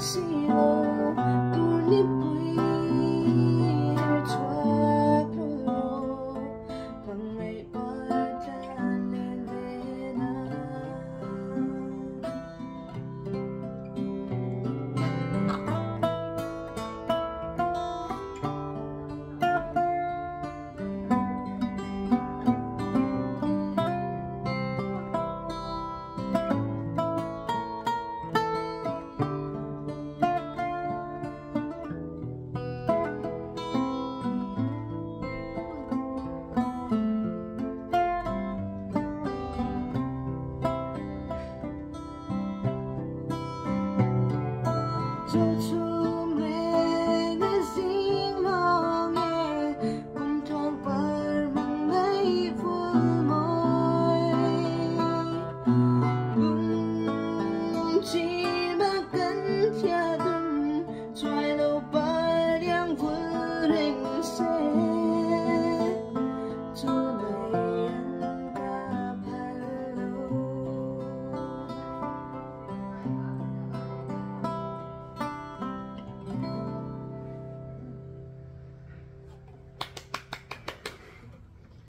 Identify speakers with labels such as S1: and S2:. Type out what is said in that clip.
S1: 走就这。